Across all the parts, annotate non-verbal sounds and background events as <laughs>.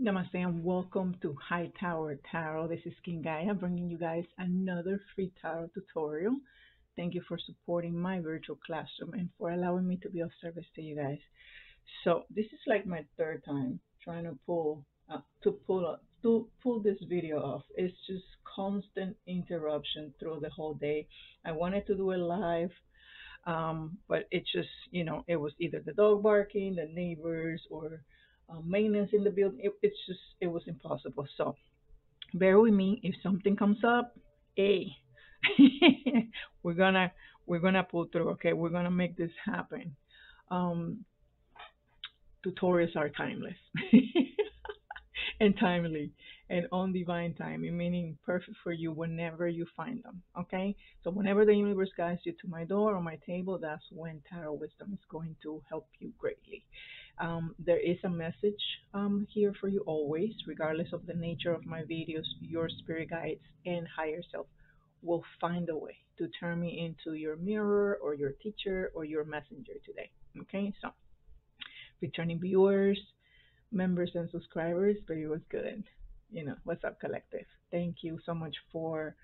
Namaste and welcome to High Tower Tarot. This is King Gaia bringing you guys another free tarot tutorial. Thank you for supporting my virtual classroom and for allowing me to be of service to you guys. So this is like my third time trying to pull uh, to pull up, to pull this video off. It's just constant interruption through the whole day. I wanted to do it live, um, but it just you know it was either the dog barking, the neighbors, or uh, maintenance in the building. It, it's just it was impossible. So bear with me if something comes up. Hey, <laughs> we're gonna we're gonna pull through. Okay, we're gonna make this happen. Um, tutorials are timeless <laughs> and timely and on divine timing, meaning perfect for you whenever you find them. Okay? So, whenever the universe guides you to my door or my table, that's when tarot wisdom is going to help you greatly. Um, there is a message um, here for you always, regardless of the nature of my videos, your spirit guides and higher self will find a way to turn me into your mirror or your teacher or your messenger today. Okay, so returning viewers, members, and subscribers, very was good. You know, what's up, collective? Thank you so much for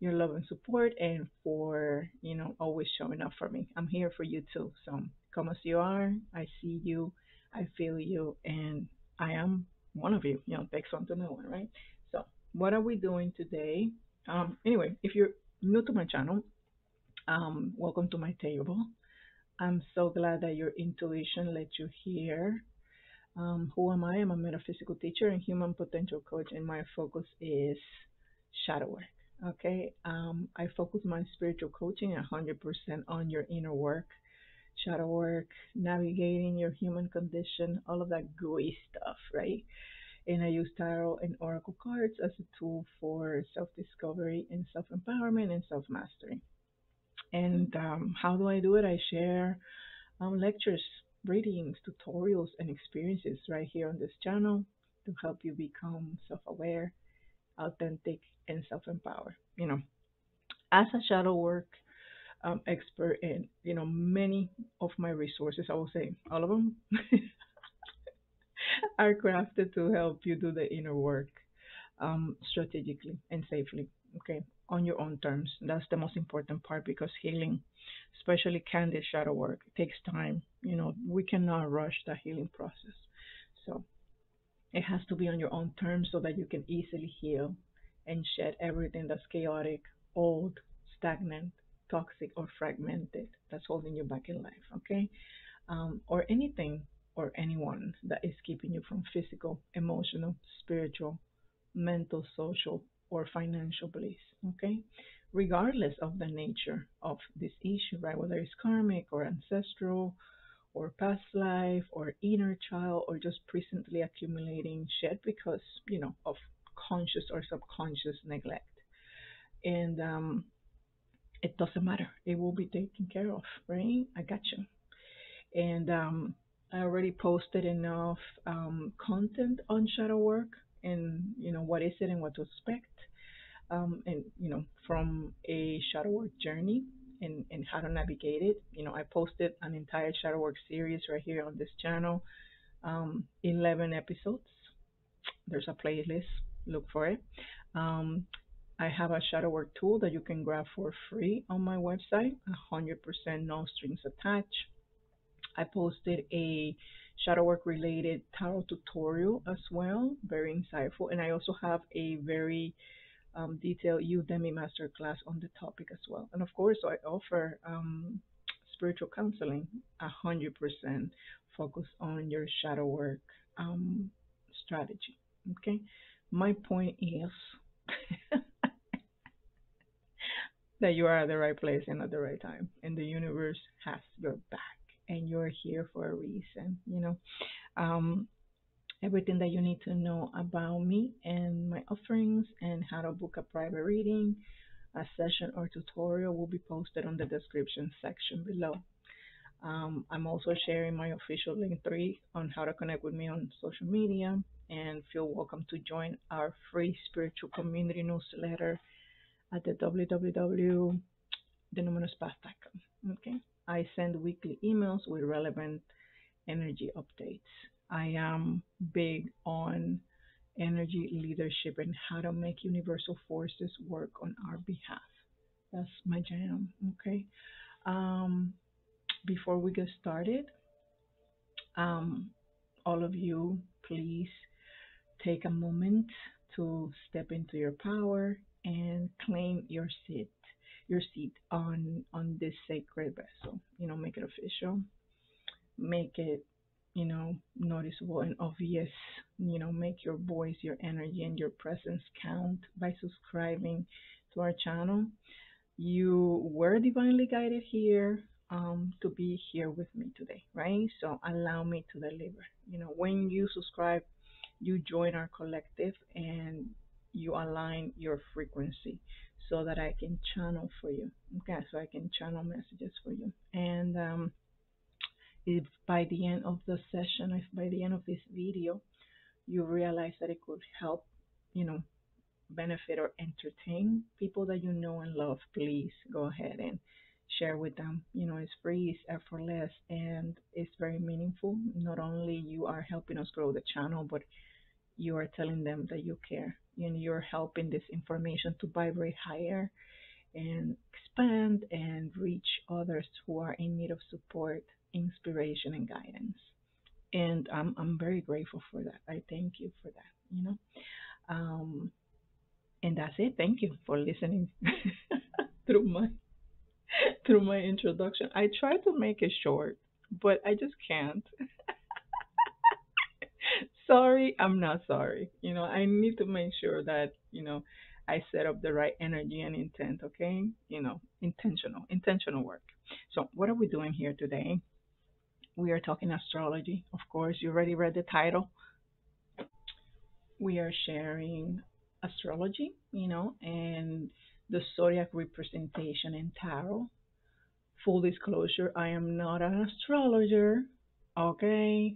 your love and support and for, you know, always showing up for me. I'm here for you too. So come as you are. I see you I feel you, and I am one of you. You know, takes one to know one, right? So, what are we doing today? Um, anyway, if you're new to my channel, um, welcome to my table. I'm so glad that your intuition let you hear. Um, who am I? I'm a metaphysical teacher and human potential coach, and my focus is shadow work. Okay, um, I focus my spiritual coaching 100% on your inner work shadow work, navigating your human condition, all of that gooey stuff, right? And I use tarot and oracle cards as a tool for self discovery and self empowerment and self mastery. And um, how do I do it? I share um, lectures, readings, tutorials, and experiences right here on this channel to help you become self aware, authentic, and self empowered. You know, as a shadow work um, expert in, you know, many of my resources, I will say all of them, <laughs> are crafted to help you do the inner work um, strategically and safely, okay, on your own terms. That's the most important part because healing, especially candid shadow work, takes time. You know, we cannot rush the healing process. So it has to be on your own terms so that you can easily heal and shed everything that's chaotic, old, stagnant, toxic or fragmented that's holding you back in life, okay? Um, or anything or anyone that is keeping you from physical, emotional, spiritual, mental, social, or financial bliss, okay? Regardless of the nature of this issue, right? Whether it's karmic or ancestral or past life or inner child or just presently accumulating shit because, you know, of conscious or subconscious neglect. And um, it doesn't matter. It will be taken care of, right? I got you. And um, I already posted enough um, content on shadow work and you know what is it and what to expect, um, and you know from a shadow work journey and, and how to navigate it. You know I posted an entire shadow work series right here on this channel, um, 11 episodes. There's a playlist. Look for it. I have a shadow work tool that you can grab for free on my website, 100% no strings attached. I posted a shadow work related tarot tutorial as well, very insightful. And I also have a very um, detailed Udemy masterclass on the topic as well. And of course, I offer um, spiritual counseling, 100% focus on your shadow work um, strategy. Okay, my point is <laughs> that you are at the right place and at the right time, and the universe has your back, and you're here for a reason. You know, um, everything that you need to know about me and my offerings and how to book a private reading, a session or tutorial will be posted on the description section below. Um, I'm also sharing my official Linktree on how to connect with me on social media and feel welcome to join our free spiritual community newsletter at the www.thenumerospath.com. Okay, I send weekly emails with relevant energy updates. I am big on energy leadership and how to make universal forces work on our behalf. That's my jam. Okay. Um, before we get started, um, all of you, please take a moment to step into your power and claim your seat, your seat on on this sacred vessel. You know, make it official, make it you know noticeable and obvious. You know, make your voice, your energy, and your presence count by subscribing to our channel. You were divinely guided here um, to be here with me today, right? So allow me to deliver. You know, when you subscribe, you join our collective and you align your frequency so that I can channel for you. Okay, so I can channel messages for you. And um, if by the end of the session, if by the end of this video, you realize that it could help, you know, benefit or entertain people that you know and love, please go ahead and share with them. You know, it's free, it's effortless, and it's very meaningful. Not only you are helping us grow the channel, but you are telling them that you care and you're helping this information to vibrate higher and expand and reach others who are in need of support, inspiration, and guidance. And I'm, I'm very grateful for that. I thank you for that, you know. Um, and that's it. Thank you for listening <laughs> through my through my introduction. I try to make it short, but I just can't. <laughs> sorry, I'm not sorry. You know, I need to make sure that, you know, I set up the right energy and intent, okay? You know, intentional, intentional work. So, what are we doing here today? We are talking astrology. Of course, you already read the title. We are sharing astrology, you know, and the zodiac representation in tarot. Full disclosure, I am not an astrologer, okay?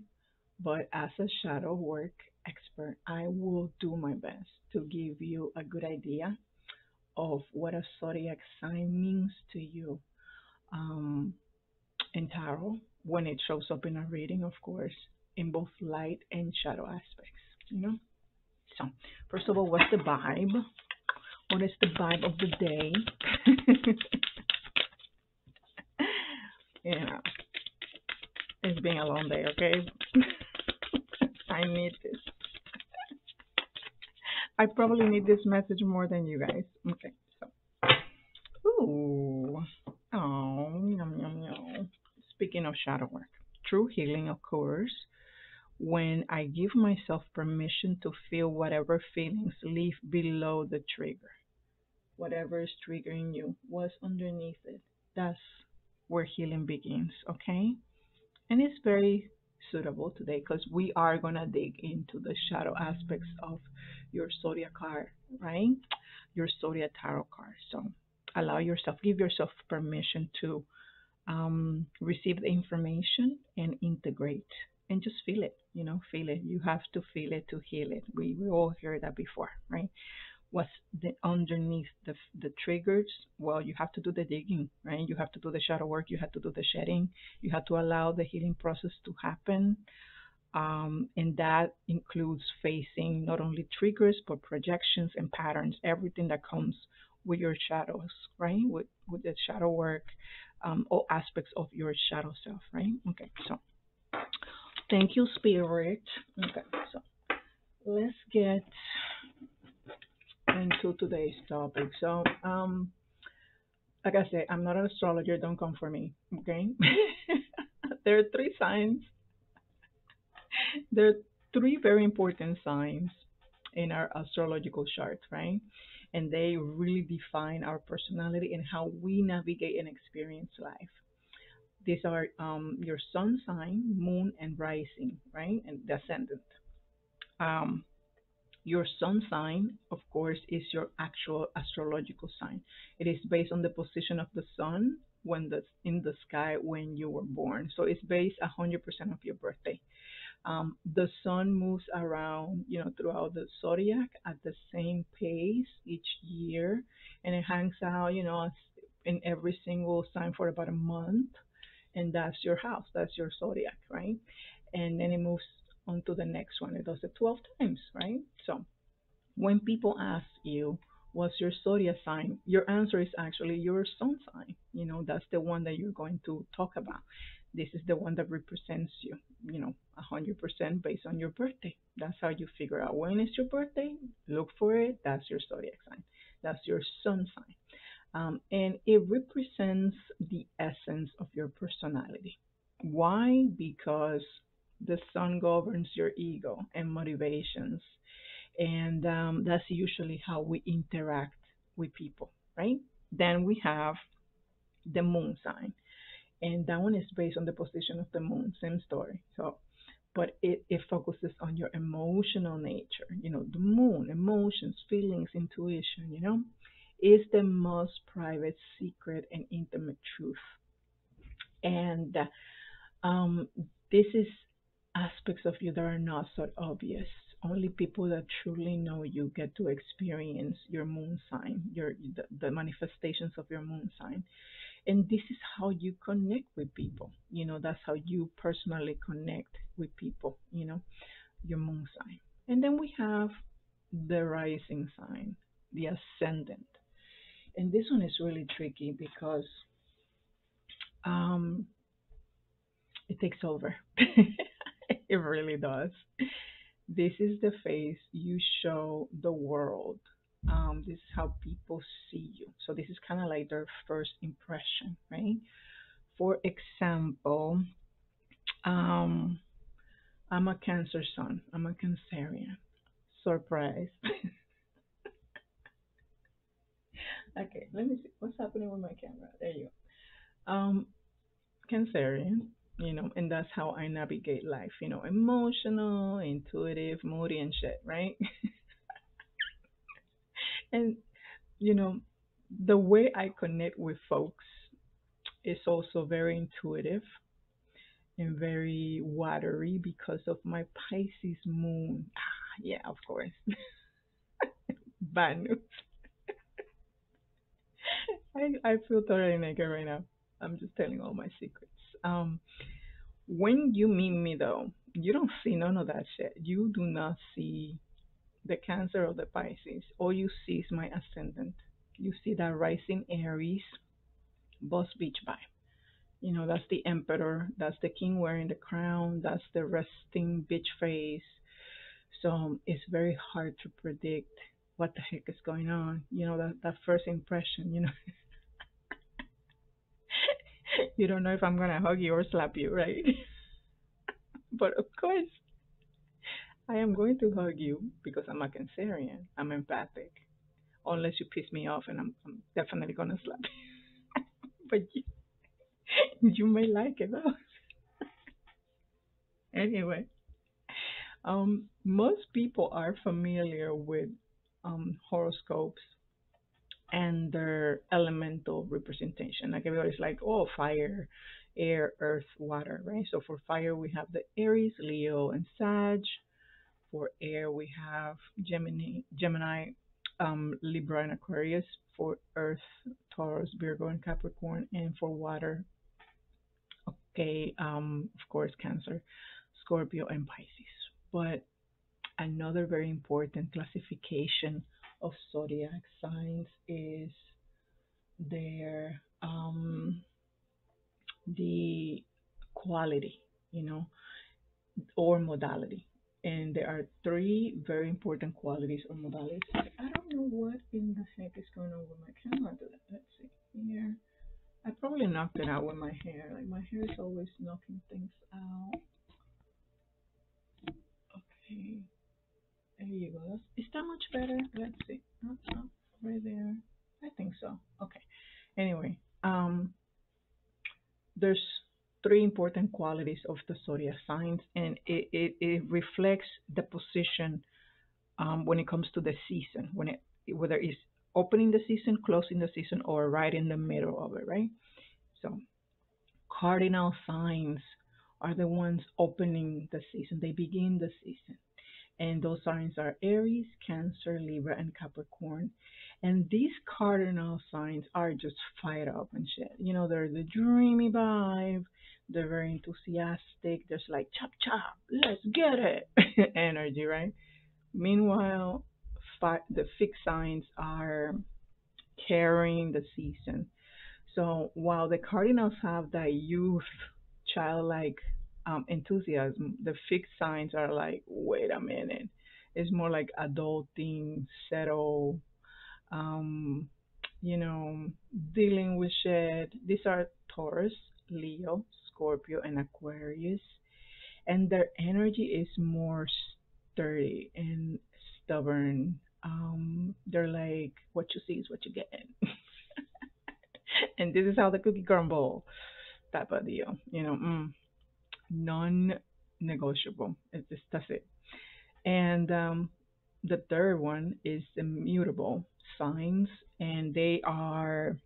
But as a shadow work expert, I will do my best to give you a good idea of what a zodiac sign means to you um, in tarot when it shows up in a reading, of course, in both light and shadow aspects, you know? So, first of all, what's the vibe? What is the vibe of the day? <laughs> yeah, it's been a long day, okay? I need this. I probably need this message more than you guys. Okay, so. Ooh. Oh, yum, yum, yum. Speaking of shadow work, true healing occurs when I give myself permission to feel whatever feelings live below the trigger. Whatever is triggering you, what's underneath it. That's where healing begins, okay? And it's very suitable today because we are going to dig into the shadow aspects of your zodiac card, right? Your zodiac tarot card. So allow yourself, give yourself permission to um, receive the information and integrate and just feel it, you know, feel it. You have to feel it to heal it. We, we all heard that before, right? What's the, underneath the, the triggers? Well, you have to do the digging, right? You have to do the shadow work. You have to do the shedding. You have to allow the healing process to happen. Um, and that includes facing not only triggers, but projections and patterns, everything that comes with your shadows, right? With, with the shadow work, um, all aspects of your shadow self, right? Okay, so Thank you, Spirit. Okay, so let's get into today's topic. So, um, like I said, I'm not an astrologer. Don't come for me. Okay. <laughs> there are three signs. There are three very important signs in our astrological chart, right? And they really define our personality and how we navigate and experience life these are um, your sun sign, moon, and rising, right? And the ascendant. Um, your sun sign, of course, is your actual astrological sign. It is based on the position of the sun when the in the sky when you were born. So it's based 100% of your birthday. Um, the sun moves around, you know, throughout the zodiac at the same pace each year, and it hangs out, you know, in every single sign for about a month and that's your house, that's your zodiac, right? And then it moves on to the next one. It does it 12 times, right? So when people ask you, what's your zodiac sign? Your answer is actually your sun sign. You know, that's the one that you're going to talk about. This is the one that represents you, you know, 100% based on your birthday. That's how you figure out when is your birthday. Look for it. That's your zodiac sign. That's your sun sign. Um, and it represents the essence of your personality. Why? Because the sun governs your ego and motivations. And um, that's usually how we interact with people, right? Then we have the moon sign. And that one is based on the position of the moon, same story. So, but it, it focuses on your emotional nature, you know, the moon, emotions, feelings, intuition, you know, is the most private, secret, and intimate truth. And um, this is aspects of you that are not so obvious. Only people that truly know you get to experience your moon sign, your the, the manifestations of your moon sign. And this is how you connect with people. You know, that's how you personally connect with people, you know, your moon sign. And then we have the rising sign, the ascendant. And this one is really tricky because um, it takes over. <laughs> <laughs> it really does. This is the face you show the world. Um, this is how people see you. So this is kind of like their first impression, right? For example, um, I'm a Cancer Sun. I'm a Cancerian. Surprise. <laughs> okay, let me see what's happening with my camera. There you go. Um, Cancerian you know, and that's how I navigate life, you know, emotional, intuitive, moody, and shit, right? <laughs> and, you know, the way I connect with folks is also very intuitive and very watery because of my Pisces moon. Ah, yeah, of course. <laughs> Bad news. <laughs> I, I feel totally naked right now. I'm just telling all my secrets. Um, when you meet me though, you don't see none of that shit. You do not see the Cancer or the Pisces. All you see is my ascendant. You see that rising Aries, boss beach vibe. You know, that's the emperor, that's the king wearing the crown, that's the resting bitch face. So um, it's very hard to predict what the heck is going on. You know, that, that first impression, you know. <laughs> <laughs> you don't know if I'm gonna hug you or slap you, right? <laughs> but of course, I am going to hug you because I'm a Cancerian. I'm empathic. Unless you piss me off, and I'm, I'm definitely gonna slap you. <laughs> but you, you may like it though. anyway, um, most people are familiar with um, horoscopes and their elemental representation. Like everybody's like, oh, fire, air, earth, water, right? So for fire, we have the Aries, Leo, and Sag. For air, we have Gemini, Gemini, um, Libra, and Aquarius. For earth, Taurus, Virgo, and Capricorn. And for water, okay, um, of course, Cancer, Scorpio, and Pisces. But another very important classification of zodiac signs is their um, the quality, you know, or modality. And there are three very important qualities or modalities. I don't know what in the heck is going on with my camera. Let's see here. I probably knocked it out with my hair. Like my hair is always knocking things out. Okay. There you go. Is that much better? Let's see. Right there. I think so. Okay. Anyway, um, there's three important qualities of the zodiac signs, and it, it, it reflects the position um, when it comes to the season, when it whether it's opening the season, closing the season, or right in the middle of it, right? So, cardinal signs are the ones opening the season. They begin the season And those signs are Aries, Cancer, Libra, and Capricorn. And these cardinal signs are just fired up and shit. You know, they're the dreamy vibe. They're very enthusiastic. There's like chop chop, let's get it <laughs> energy, right? Meanwhile, the fixed signs are carrying the season. So while the cardinals have that youth, childlike um, enthusiasm, the fixed signs are like, wait a minute. It's more like adulting, settle, um, you know, dealing with shit. These are Taurus, Leo, Scorpio, and Aquarius. And their energy is more sturdy and stubborn. Um, they're like, what you see is what you get. <laughs> and this is how the cookie crumble type of deal. You know, mm, non-negotiable. It's just that's it. And um, the third one is immutable signs, and they are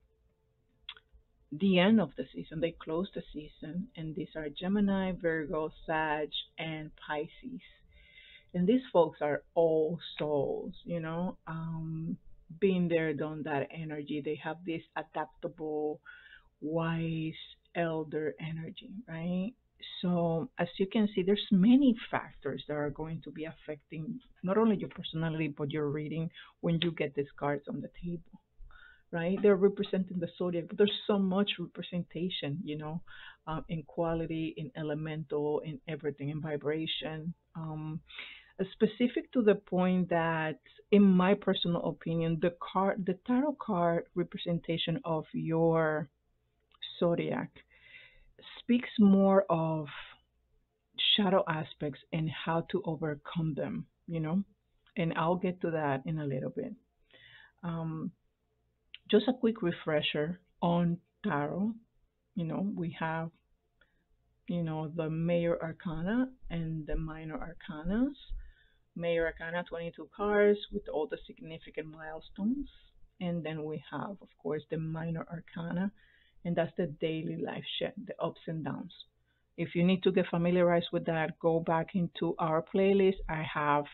the end of the season. They close the season, and these are Gemini, Virgo, Sag, and Pisces. And these folks are all souls, you know, um, being there, done that energy. They have this adaptable, wise, elder energy, right? So as you can see, there's many factors that are going to be affecting not only your personality, but your reading when you get these cards on the table, right? They're representing the zodiac, but there's so much representation, you know, um, in quality, in elemental, in everything, in vibration. Um, specific to the point that, in my personal opinion, the card, the tarot card representation of your zodiac speaks more of shadow aspects and how to overcome them, you know, and I'll get to that in a little bit. Um, just a quick refresher on tarot. You know, we have, you know, the major arcana and the minor arcanas. Major arcana, 22 cards with all the significant milestones. And then we have, of course, the minor arcana, and that's the daily life shit, the ups and downs. If you need to get familiarized with that, go back into our playlist. I have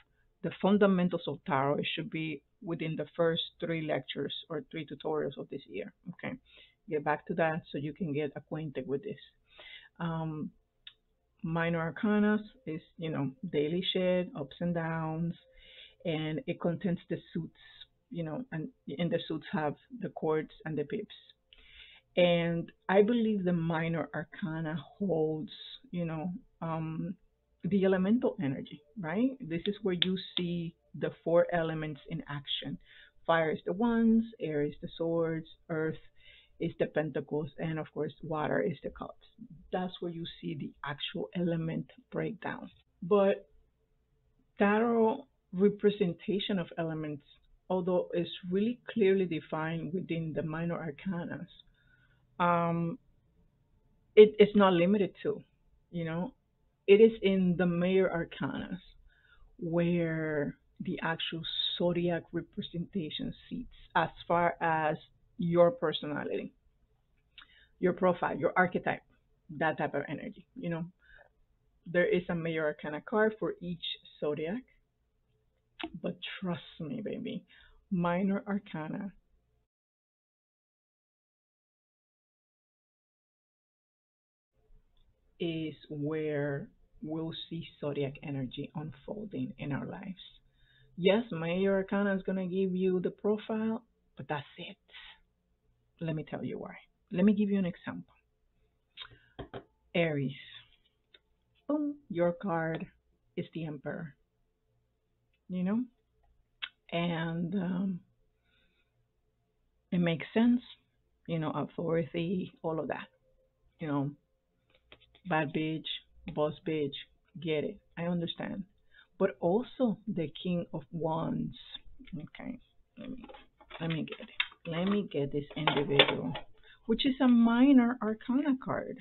the fundamentals of tarot. It should be within the first three lectures or three tutorials of this year. Okay, get back to that so you can get acquainted with this. Um, minor arcana is you know daily shit, ups and downs, and it contains the suits. You know, and in the suits have the courts and the pips. And I believe the minor arcana holds, you know, um, the elemental energy, right? This is where you see the four elements in action. Fire is the wands, air is the swords, earth is the pentacles, and of course, water is the cups. That's where you see the actual element breakdown. But tarot representation of elements, although it's really clearly defined within the minor arcanas, um, it, it's not limited to, you know, it is in the major arcanas where the actual zodiac representation sits as far as your personality, your profile, your archetype, that type of energy, you know. There is a major arcana card for each zodiac, but trust me, baby, minor arcana is where we'll see zodiac energy unfolding in our lives. Yes, Major Arcana is going to give you the profile, but that's it. Let me tell you why. Let me give you an example. Aries. Boom, your card is the Emperor. You know? And um, it makes sense, you know, authority, all of that. You know, bad bitch, boss bitch, get it. I understand. But also the King of Wands. Okay, let me let me get it. Let me get this individual, which is a minor arcana card.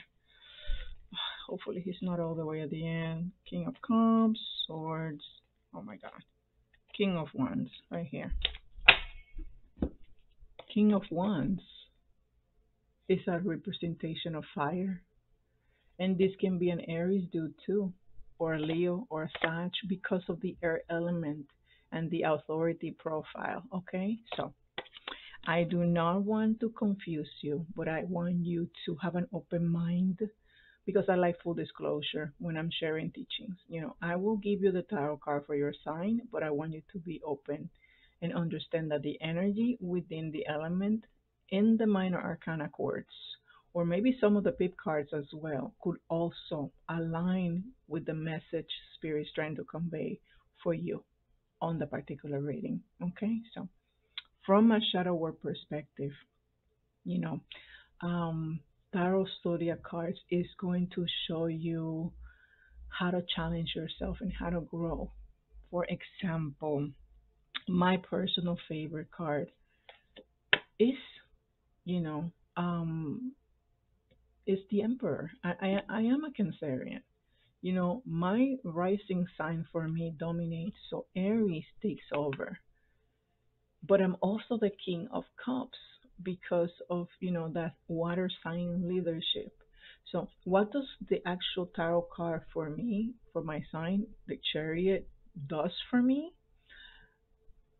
<sighs> Hopefully he's not all the way at the end. King of Cups, Swords. Oh my God. King of Wands, right here. King of Wands is a representation of fire and this can be an Aries dude too. or a Leo or a Sag because of the air element and the authority profile. Okay, so I do not want to confuse you, but I want you to have an open mind because I like full disclosure when I'm sharing teachings. You know, I will give you the tarot card for your sign, but I want you to be open and understand that the energy within the element in the minor arcana courts, or maybe some of the pip cards as well, could also align with the message spirit is trying to convey for you on the particular reading. Okay, so from a shadow work perspective, you know, um, Tarot Zodiac cards is going to show you how to challenge yourself and how to grow. For example, my personal favorite card is, you know, um, is the Emperor. I, I, I am a Cancerian. You know, my rising sign for me dominates, so Aries takes over. But I'm also the King of Cups because of you know that water sign leadership. So what does the actual tarot card for me, for my sign, the chariot, does for me?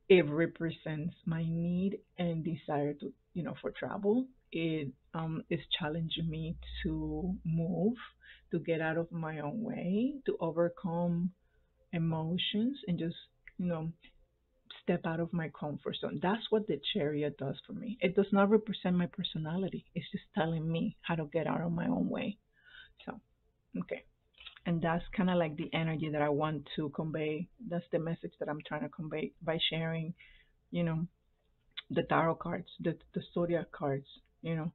It represents my need and desire to, you know, for travel. It um, is challenging me to move, to get out of my own way, to overcome emotions and just, you know, step out of my comfort zone. That's what the chariot does for me. It does not represent my personality. It's just telling me how to get out of my own way. So, okay. And that's kind of like the energy that I want to convey. That's the message that I'm trying to convey by sharing, you know, the tarot cards, the, the zodiac cards, you know,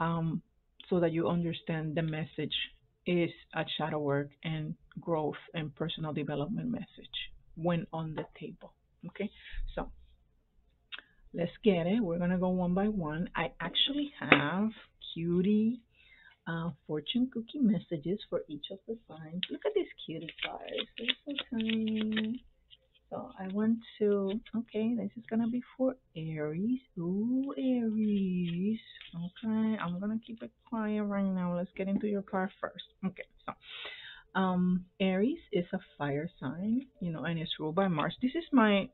um, so that you understand the message is a shadow work and growth and personal development message when on the table. Okay, so let's get it. We're gonna go one by one. I actually have cutie uh, fortune cookie messages for each of the signs. Look at these cutie cards. They're so tiny. So I want to, okay, this is gonna be for Aries. Ooh, Aries. Okay, I'm gonna keep it quiet right now. Let's get into your card first. Okay, so um, Aries is a fire sign, you know, and it's ruled by Mars. This is my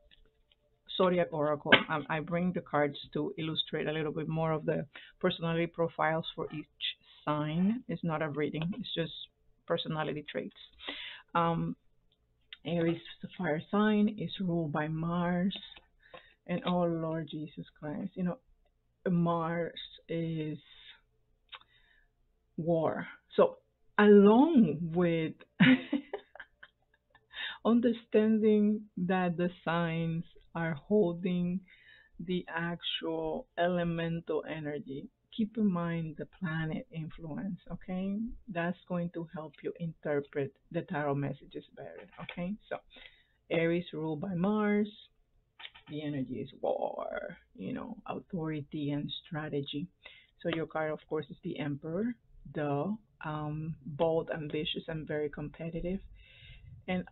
zodiac oracle. Um, I bring the cards to illustrate a little bit more of the personality profiles for each sign. It's not a reading; it's just personality traits. Um, Aries, the fire sign, is ruled by Mars, and oh Lord Jesus Christ, you know, Mars is war. So along with <laughs> understanding that the signs are holding the actual elemental energy. Keep in mind the planet influence, okay? That's going to help you interpret the tarot messages better, okay? So, Aries ruled by Mars. The energy is war, you know, authority and strategy. So, your card, of course, is the Emperor, the um, bold, ambitious, and very competitive. And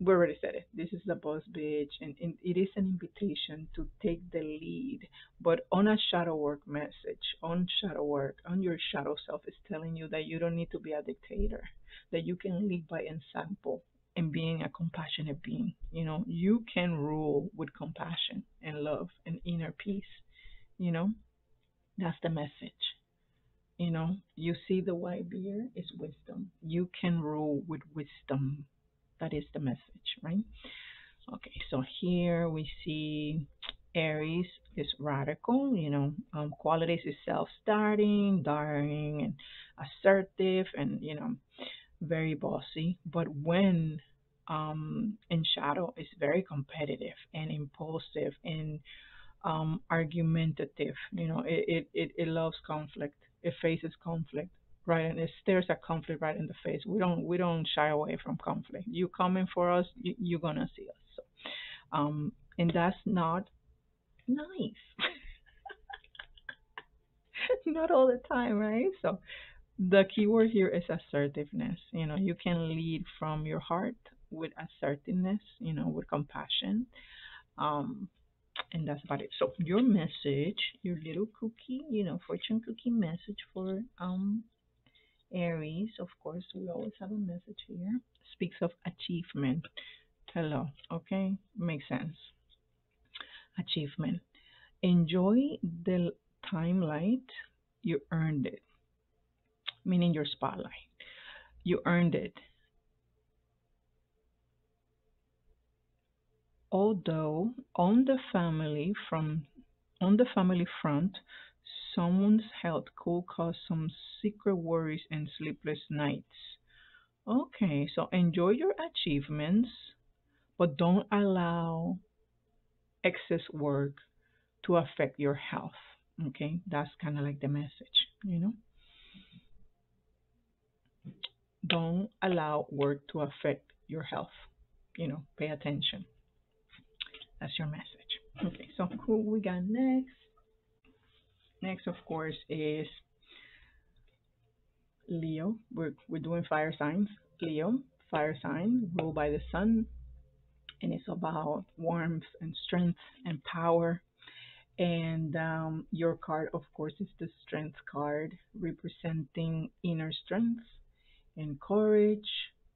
we already said it. This is the boss bitch, and, and it is an invitation to take the lead, but on a shadow work message, on shadow work, on your shadow self is telling you that you don't need to be a dictator, that you can lead by example and being a compassionate being. You know, you can rule with compassion and love and inner peace. You know, that's the message. You know, you see the white beard is wisdom. You can rule with wisdom. That is the message, right? Okay, so here we see Aries is radical, you know, um, qualities is self-starting, daring, and assertive, and you know, very bossy. But when um, in shadow, is very competitive and impulsive and um, argumentative. You know, it, it, it, it loves conflict it faces conflict, right? And it stares at conflict right in the face. We don't we don't shy away from conflict. You coming for us, you, you're gonna see us. So, um, and that's not nice. <laughs> not all the time, right? So the key word here is assertiveness. You know, you can lead from your heart with assertiveness, you know, with compassion. Um, and that's about it. So your message, your little cookie, you know, fortune cookie message for um Aries, of course, we always have a message here. Speaks of achievement. Hello, okay? Makes sense. Achievement. Enjoy the timelight. You earned it. Meaning your spotlight. You earned it. Although on the family from on the family front, someone's health could cause some secret worries and sleepless nights. Okay, so enjoy your achievements, but don't allow excess work to affect your health. Okay, that's kind of like the message, you know. Don't allow work to affect your health. You know, pay attention. That's your message. Okay, so who we got next? Next, of course, is Leo. We're, we're doing fire signs. Leo, fire sign, ruled by the sun, and it's about warmth and strength and power. And um, your card, of course, is the strength card, representing inner strength and courage,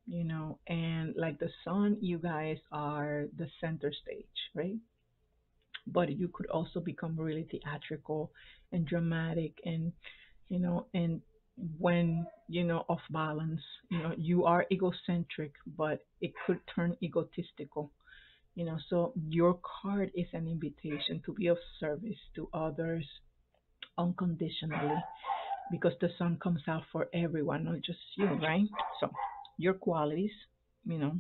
you know, and like the sun, you guys are the center stage, right? But you could also become really theatrical and dramatic and, you know, and when, you know, off balance, you know, you are egocentric, but it could turn egotistical, you know. So your card is an invitation to be of service to others unconditionally because the sun comes out for everyone, not just you, right? So your qualities, you know,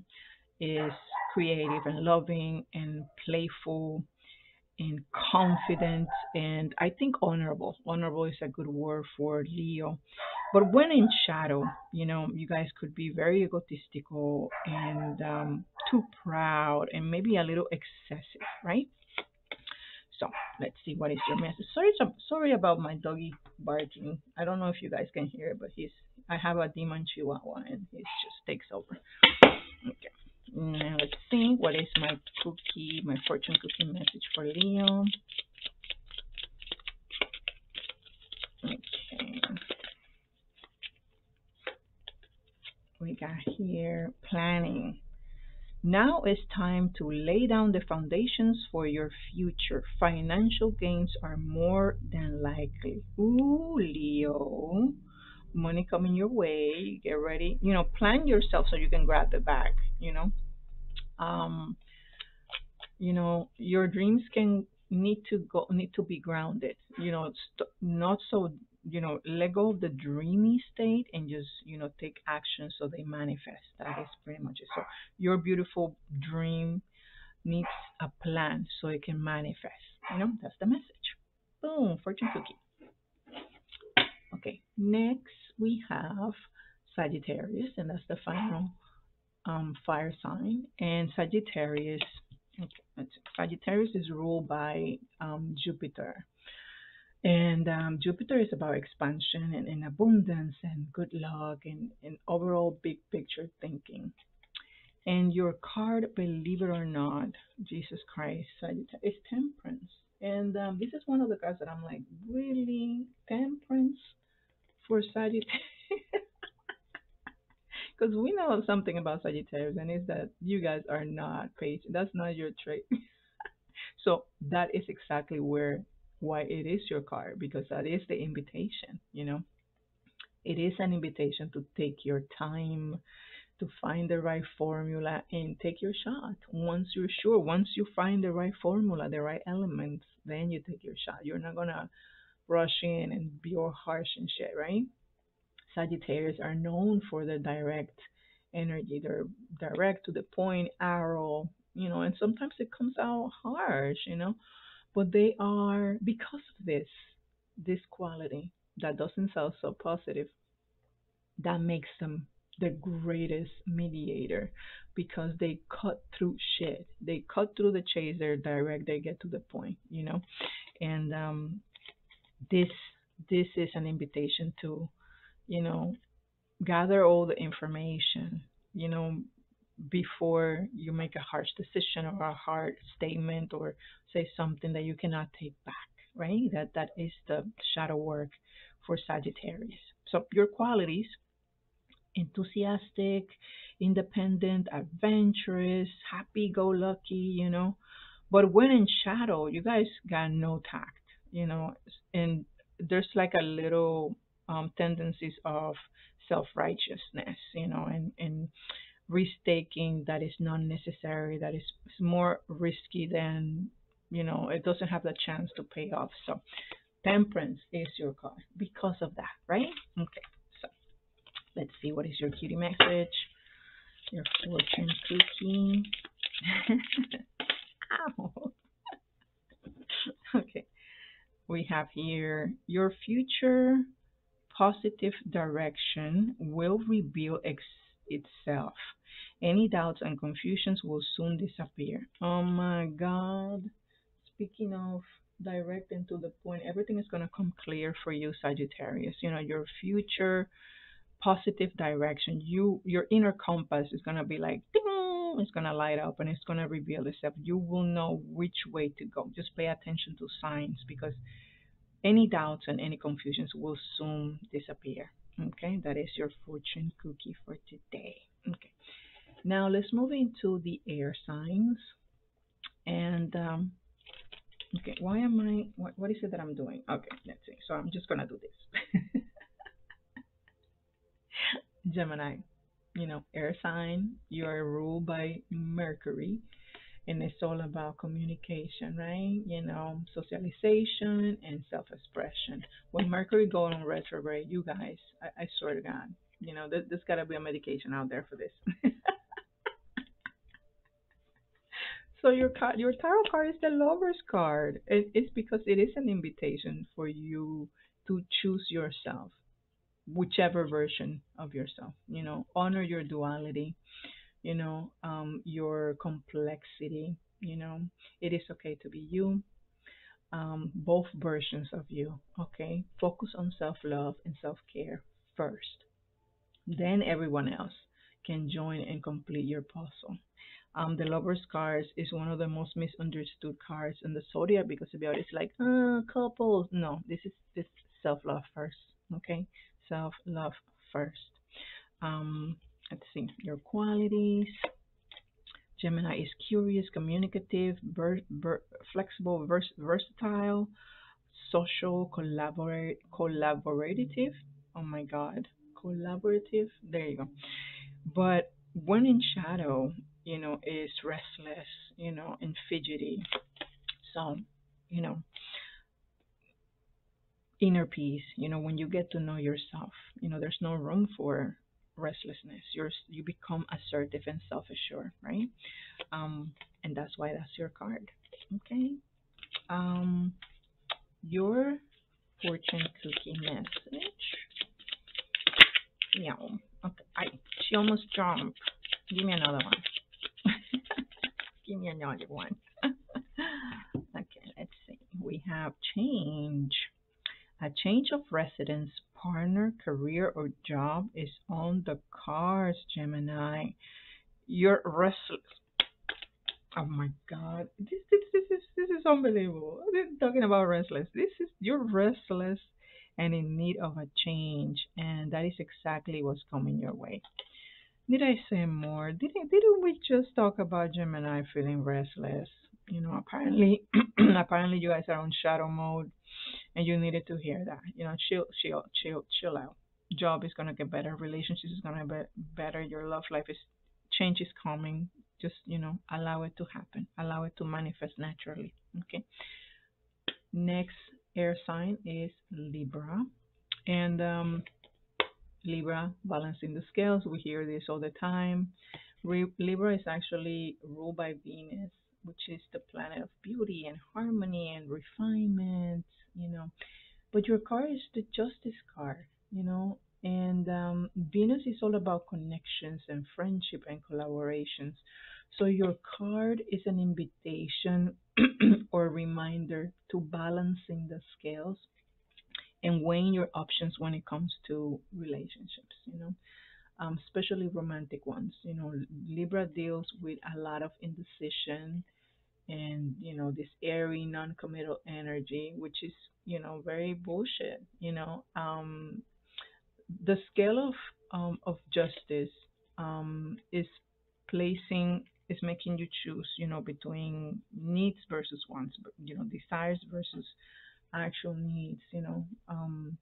is creative and loving and playful and confident and I think honorable. Honorable is a good word for Leo. But when in shadow, you know, you guys could be very egotistical and um, too proud and maybe a little excessive, right? So let's see what is your message. Sorry, sorry about my doggy barking. I don't know if you guys can hear it, but he's. I have a demon chihuahua and he just takes over. Okay. Now let's see what is my cookie, my fortune cookie message for Leo. Okay. We got here planning. Now it's time to lay down the foundations for your future. Financial gains are more than likely. Ooh, Leo. Money coming your way. Get ready. You know, plan yourself so you can grab the bag, you know. Um, you know, your dreams can need to go need to be grounded. You know, not so you know, let go of the dreamy state and just, you know, take action so they manifest. That is pretty much it. So your beautiful dream needs a plan so it can manifest. You know, that's the message. Boom, fortune cookie. Okay, next we have Sagittarius, and that's the final um, fire sign. And Sagittarius, Sagittarius is ruled by um, Jupiter. And um, Jupiter is about expansion and, and, abundance and good luck and, and overall big picture thinking. And your card, believe it or not, Jesus Christ, is temperance. And um, this is one of the cards that I'm like, really? Temperance for Sagittarius? <laughs> Because we know something about Sagittarius, and it's that you guys are not patient. That's not your trait. <laughs> so that is exactly where why it is your card because that is the invitation, you know. It is an invitation to take your time to find the right formula and take your shot. Once you're sure, once you find the right formula, the right elements, then you take your shot. You're not gonna rush in and be all harsh and shit, right? Sagittarius are known for their direct energy. They're direct to the point, arrow, you know, and sometimes it comes out harsh, you know. But they are because of this this quality that doesn't sound so positive that makes them the greatest mediator because they cut through shit. They cut through the chase. They're direct. They get to the point you know. And um this this is an invitation to you know gather all the information you know before you make a harsh decision or a hard statement or say something that you cannot take back, right? That that is the shadow work for Sagittarius. So your qualities enthusiastic, independent, adventurous, happy go lucky, you know. But when in shadow, you guys got no tact, you know, and there's like a little um, tendencies of self righteousness, you know, and, and risk taking that is not necessary, that is more risky than, you know, it doesn't have the chance to pay off. So temperance is your card because of that, right? Okay. So let's see what is your cutie message. Your fortune cookie. <laughs> Ow. <laughs> okay. We have here your future positive direction will reveal ex- itself. Any doubts and confusions will soon disappear. Oh my God. Speaking of direct and to the point, everything is going to come clear for you, Sagittarius. You know, your future positive direction. You your inner compass is gonna be like ding, it's gonna light up and it's gonna reveal itself. You will know which way to go. Just pay attention to signs because any doubts and any confusions will soon disappear. Okay, that is your fortune cookie for today. Okay, now let's move into the air signs. And um, okay, why am I? What, what is it that I'm doing? Okay, let's see. So I'm just gonna do this. <laughs> Gemini, you know, air sign, you are ruled by Mercury, and it's all about communication, right? You know, socialization and self expression. When Mercury goes on retrograde, you guys, I, I swear to God, you know, there, there's got to be a medication out there for this. <laughs> so your card, your tarot card is the Lover's card. It, it's because it is an invitation for you to choose yourself whichever version of yourself. You know, honor your duality, you know, um, your complexity. You know, it is okay to be you. Um, both versions of you. Okay, focus on self love and self care first. Then everyone else can join and complete your puzzle. Um, the Lover's cards is one of the most misunderstood cards in the zodiac because it's like, uh, couples. No, this is this self love first. Okay, self love first. Um, let's see your qualities. Gemini is curious, communicative, flexible, vers- versatile, social, collaborate, collaborative. Oh my God, collaborative. There you go. But when in shadow, you know, is restless, you know, and fidgety. So, you know, inner peace you know when you get to know yourself you know there's no room for restlessness. You're you become assertive and self-assured right? Um and that's why that's your card okay? Um your fortune cookie message. Yeah okay I, she almost jumped. Give me another one. <laughs> Give me another one. <laughs> Okay let's see. We have change. A change of residence, partner, career, or job is on the cards, Gemini. You're restless. Oh my God, this this this is this is unbelievable. Talking about restless. This is you're restless and in need of a change, and that is exactly what's coming your way. Did I say more? Didn't didn't we just talk about Gemini feeling restless? You know, apparently <clears throat> apparently you guys are on shadow mode and you needed to hear that. You know, chill, chill, chill, chill out. Job is gonna get better. Relationships is gonna be better. Your love life is change is coming. Just you know, allow it to happen. Allow it to manifest naturally. Okay. Next air sign is Libra, and um, Libra balancing the scales. We hear this all the time. Libra is actually ruled by Venus, which is the planet of beauty and harmony and refinement you know. But your card is the justice card, you know, and um, Venus is all about connections and friendship and collaborations. So your card is an invitation <clears throat> or reminder to balancing the scales and weighing your options when it comes to relationships, you know, um, especially romantic ones. You know, Libra deals with a lot of indecision and you know this airy non-committal energy which is you know very bullshit you know? Um the scale of um, of justice um, is placing is making you choose, you know, between needs versus wants, you know, desires versus actual needs, you know, um,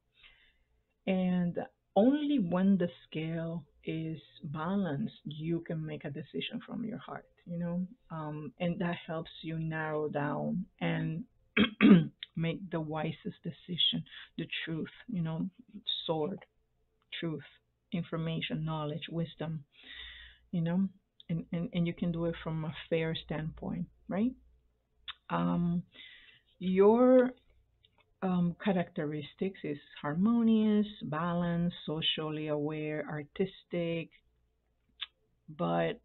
and only when the scale is balanced, you can make a decision from your heart, you know, um, and that helps you narrow down and <clears throat> make the wisest decision, the truth, you know, sword, truth, information, knowledge, wisdom, you know, and, and, and you can do it from a fair standpoint, right? Um, your um, characteristics is harmonious, balanced, socially aware, artistic, but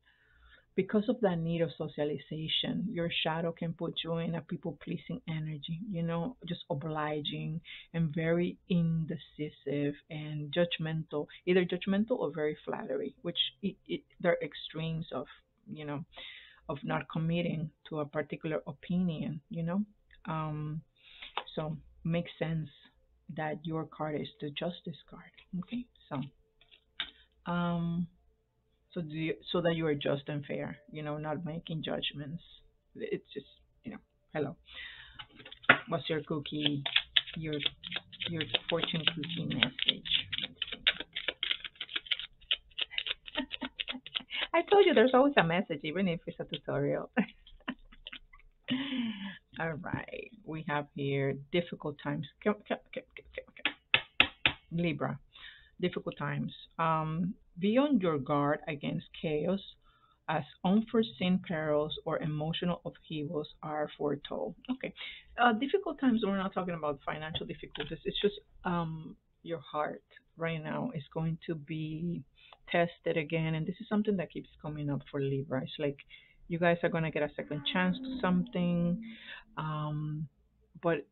because of that need of socialization, your shadow can put you in a people pleasing energy, you know, just obliging and very indecisive and judgmental, either judgmental or very flattery, which it, it, they're extremes of, you know, of not committing to a particular opinion, you know. Um, so makes sense that your card is the justice card. Okay, so um, so you, so that you are just and fair, you know, not making judgments. It's just you know, hello. What's your cookie? Your your fortune cookie message. <laughs> I told you there's always a message, even if it's a tutorial. <laughs> All right, we have here difficult times. Libra, difficult times. Um, be on your guard against chaos as unforeseen perils or emotional upheavals are foretold. Okay, uh, difficult times, we're not talking about financial difficulties, it's just um, your heart right now is going to be tested again. And this is something that keeps coming up for Libra. It's like you guys are going to get a second chance to something. Um, but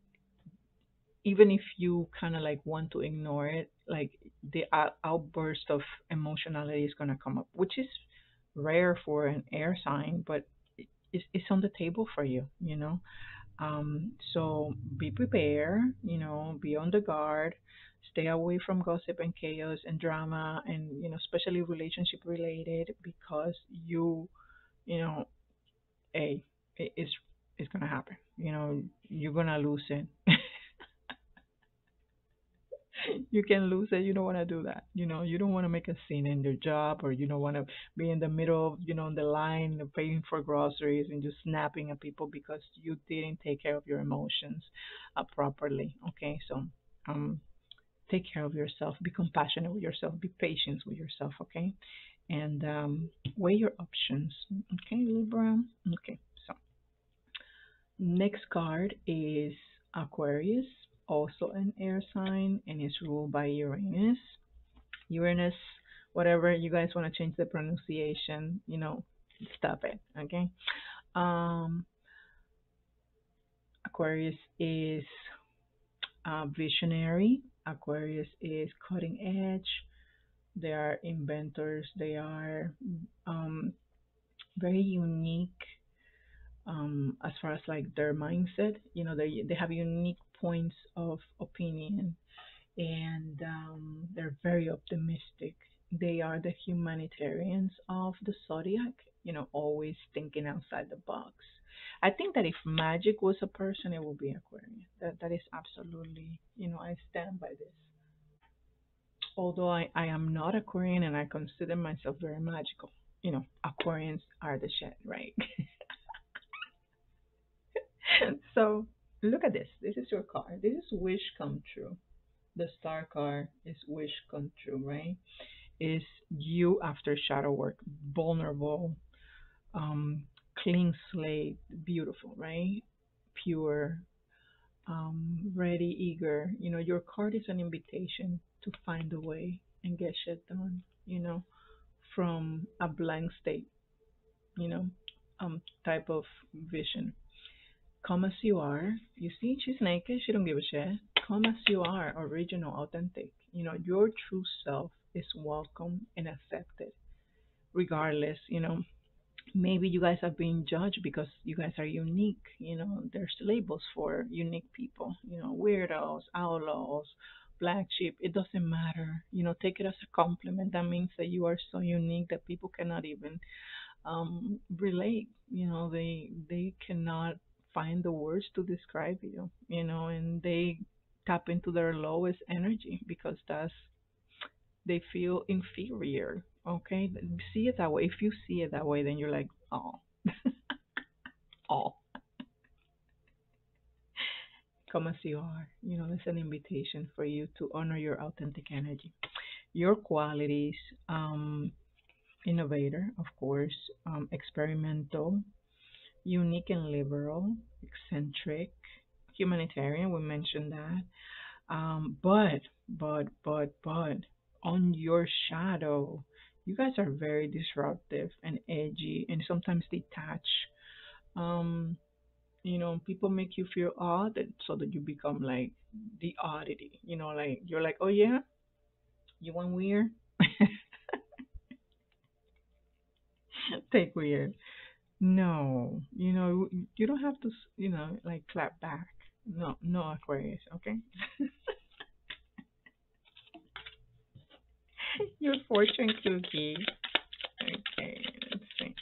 even if you kind of like want to ignore it, like the outburst of emotionality is going to come up, which is rare for an air sign, but it's, it's on the table for you, you know. Um, so be prepared, you know, be on the guard, stay away from gossip and chaos and drama, and you know, especially relationship related, because you, you know, a it's it's gonna happen. You know, you're gonna lose it. <laughs> <laughs> you can lose it. You don't want to do that. You know, you don't want to make a scene in your job, or you don't want to be in the middle of, you know, the line paying for groceries and just snapping at people because you didn't take care of your emotions uh, properly. Okay, so um, take care of yourself. Be compassionate with yourself. Be patient with yourself. Okay, and um, weigh your options. Okay, Libra. Okay, so next card is Aquarius also an air sign and is ruled by Uranus. Uranus, whatever you guys want to change the pronunciation, you know, stop it, okay? Um, Aquarius is uh, visionary. Aquarius is cutting edge. They are inventors. They are um, very unique um, as far as like their mindset. You know, they they have unique points of opinion and um, they're very optimistic. They are the humanitarians of the zodiac, you know, always thinking outside the box. I think that if magic was a person, it would be Aquarian. That that is absolutely, you know, I stand by this. Although I, I am not Aquarian and I consider myself very magical, you know, Aquarians are the shit, right? <laughs> so look at this. This is your card. This is wish come true. The star card is wish come true, right? Is you after shadow work, vulnerable, um, clean slate, beautiful, right? Pure, um, ready, eager. You know, your card is an invitation to find a way and get shit done, you know, from a blank state, you know, um, type of vision Come as you are. You see, she's naked. She don't give a shit. Come as you are, original, authentic. You know, your true self is welcome and accepted, regardless. You know, maybe you guys are being judged because you guys are unique. You know, there's labels for unique people. You know, weirdos, outlaws, black sheep, it doesn't matter. You know, take it as a compliment. That means that you are so unique that people cannot even um, relate. You know, they they cannot find the words to describe you. You know, and they tap into their lowest energy because that's they feel inferior. Okay, see it that way. If you see it that way, then you're like, oh, <laughs> oh, come as you are. You know, it's an invitation for you to honor your authentic energy, your qualities. Um, innovator, of course, um, experimental, unique and liberal, eccentric, humanitarian. We mentioned that. Um, but, but, but, but, on your shadow, you guys are very disruptive and edgy and sometimes detached. Um, you know, people make you feel odd so that you become like the oddity. You know, like you're like, oh yeah, you want weird? <laughs> Take weird. No, you know, you don't have to, you know, like clap back. No, no Aquarius, okay? <laughs> Your fortune cookie. Okay, let's see.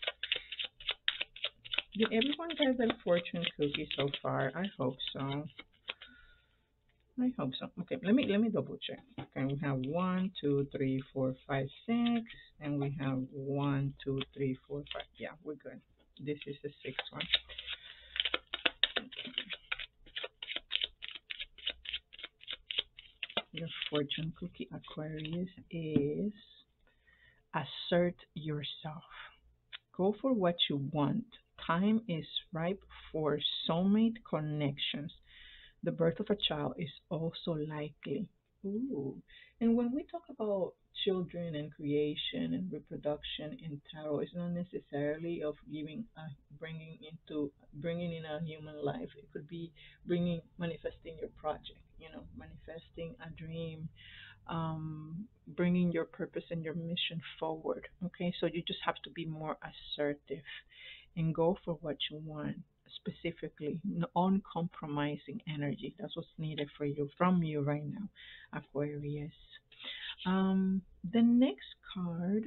Did everyone get their fortune cookie so far? I hope so. I hope so. Okay, let me let me double check. Okay, we have one, two, three, four, five, six, and we have one, two, three, four, five. Yeah, we're good. This is the sixth one. Your fortune cookie Aquarius is assert yourself. Go for what you want. Time is ripe for soulmate connections. The birth of a child is also likely. Ooh. And when we talk about children and creation and reproduction in tarot, it's not necessarily of giving, a, bringing into, bringing in a human life. It could be bringing, manifesting your project. You know, manifesting a dream, um, bringing your purpose and your mission forward. Okay, so you just have to be more assertive and go for what you want specifically uncompromising energy. That's what's needed for you from you right now aquarius. Um, the next card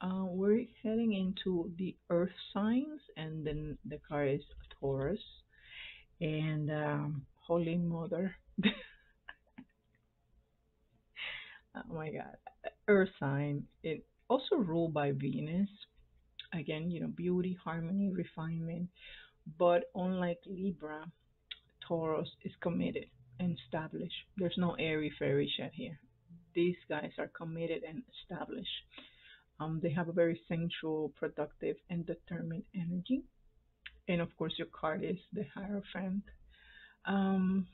uh, we're heading into the earth signs and then the card is taurus. And um, holy mother. <laughs> Oh my god. Earth sign it also ruled by venus. Again you know beauty harmony refinement but unlike libra taurus is committed and established. There's no airy fairy shit here. These guys are committed and established. Um, they have a very sensual productive and determined energy. And of course your card is the hierophant. Um,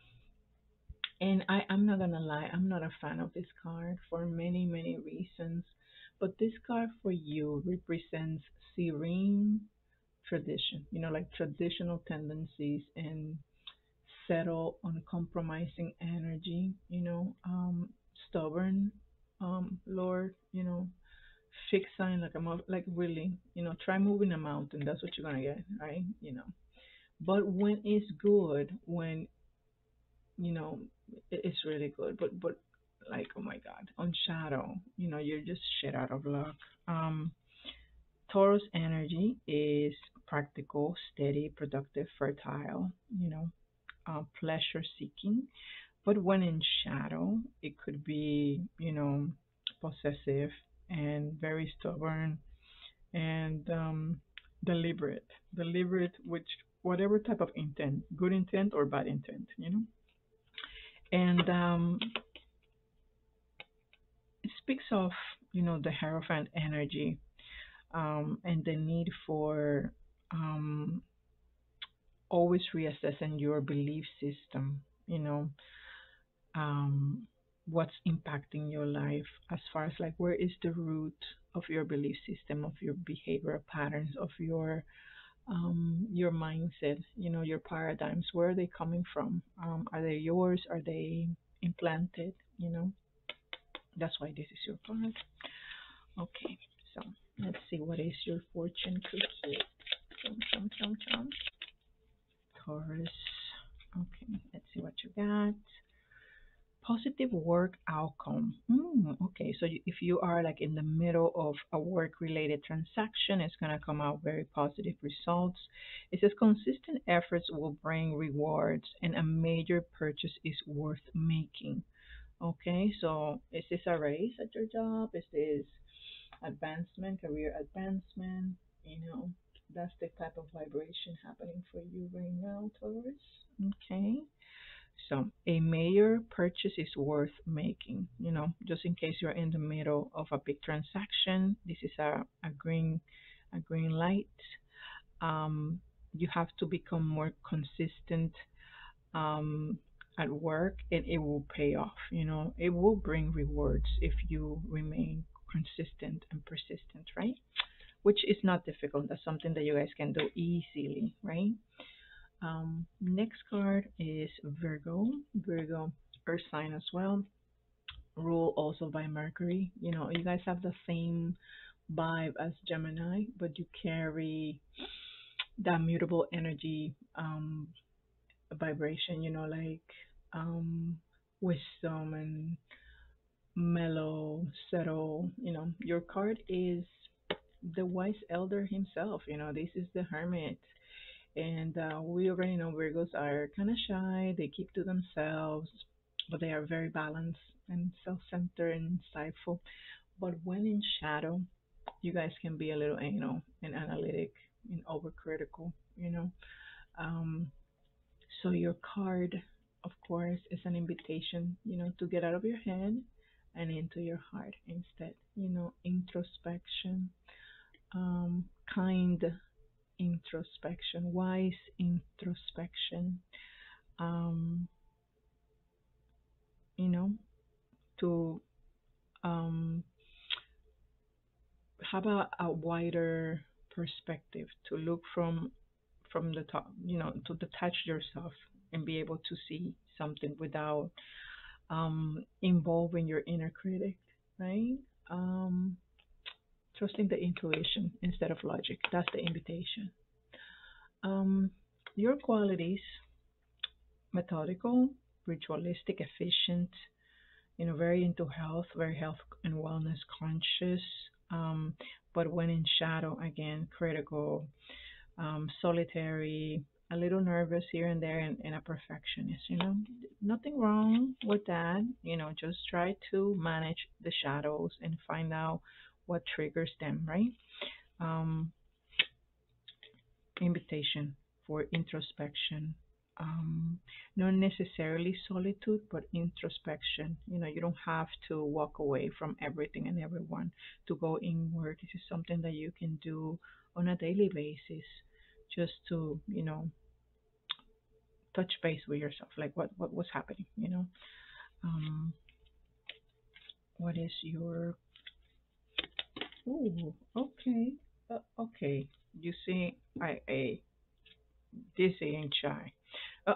and I, I'm not gonna lie, I'm not a fan of this card for many, many reasons. But this card for you represents serene tradition, you know, like traditional tendencies and settle, uncompromising energy, you know, um, stubborn, um, Lord, you know, fixed sign, like I'm like really, you know, try moving a mountain. That's what you're gonna get, right? You know, but when it's good, when you know, it's really good. But but like oh my god, on shadow, you know, you're just shit out of luck. Um, Taurus energy is practical, steady, productive, fertile. You know, uh, pleasure seeking. But when in shadow, it could be you know possessive and very stubborn and um, deliberate, deliberate, which whatever type of intent, good intent or bad intent, you know. And um, it speaks of, you know, the Hierophant energy um, and the need for um, always reassessing your belief system, you know, um, what's impacting your life as far as like where is the root of your belief system, of your behavioral patterns, of your um, your mindset, you know, your paradigms, where are they coming from? Um, are they yours? Are they implanted? You know, that's why this is your part. Okay, so let's see what is your fortune cookie. Chum, chum, chum, chum. Taurus. Okay, let's see what you got. Positive work outcome. Mm, okay, so if you are like in the middle of a work related transaction, it's going to come out very positive results. It says consistent efforts will bring rewards and a major purchase is worth making. Okay, so is this a raise at your job? Is this advancement, career advancement? You know, that's the type of vibration happening for you right now, Taurus. Okay. So a major purchase is worth making, you know, just in case you're in the middle of a big transaction. This is a, a green a green light. Um, you have to become more consistent um, at work and it will pay off. You know, it will bring rewards if you remain consistent and persistent, right? Which is not difficult. That's something that you guys can do easily, right? Um, next card is Virgo. Virgo, Earth sign as well. Ruled also by Mercury. You know, you guys have the same vibe as Gemini, but you carry that mutable energy um, vibration. You know, like um, wisdom and mellow, settle. You know, your card is the wise elder himself. You know, this is the hermit. And uh, we already know Virgos are kind of shy, they keep to themselves, but they are very balanced and self centered and insightful. But when in shadow, you guys can be a little, anal and analytic and overcritical, you know. Um, so your card, of course, is an invitation, you know, to get out of your head and into your heart instead. You know, introspection, um, kind introspection, wise introspection. Um, you know, to um, have a, a wider perspective, to look from from the top, you know, to detach yourself and be able to see something without um, involving your inner critic, right? Trusting the intuition instead of logic. That's the invitation. Um, your qualities methodical, ritualistic, efficient, you know, very into health, very health and wellness conscious. Um, but when in shadow, again, critical, um, solitary, a little nervous here and there, and, and a perfectionist. You know, nothing wrong with that. You know, just try to manage the shadows and find out what triggers them, right? Um, invitation for introspection. Um, not necessarily solitude, but introspection. You know, you don't have to walk away from everything and everyone to go inward. This is something that you can do on a daily basis just to, you know, touch base with yourself, like what, what was happening, you know. Um, what is your Ooh, okay. Uh, okay. You see, I a this ain't shy. Uh,